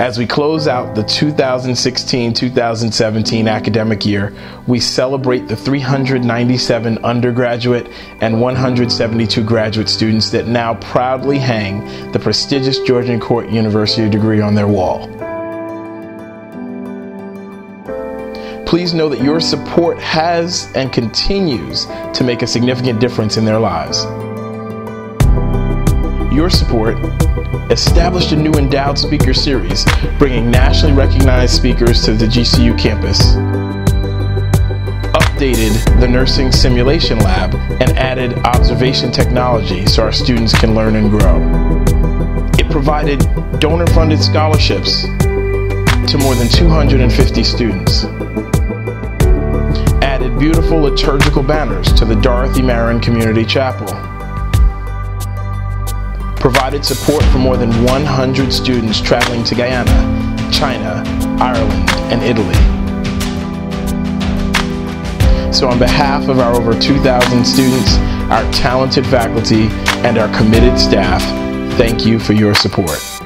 As we close out the 2016 2017 academic year, we celebrate the 397 undergraduate and 172 graduate students that now proudly hang the prestigious Georgian Court University degree on their wall. Please know that your support has and continues to make a significant difference in their lives. Your support established a new endowed speaker series, bringing nationally recognized speakers to the GCU campus, updated the nursing simulation lab, and added observation technology so our students can learn and grow. It provided donor funded scholarships to more than 250 students. Added beautiful liturgical banners to the Dorothy Marin Community Chapel provided support for more than 100 students traveling to Guyana, China, Ireland, and Italy. So on behalf of our over 2,000 students, our talented faculty, and our committed staff, thank you for your support.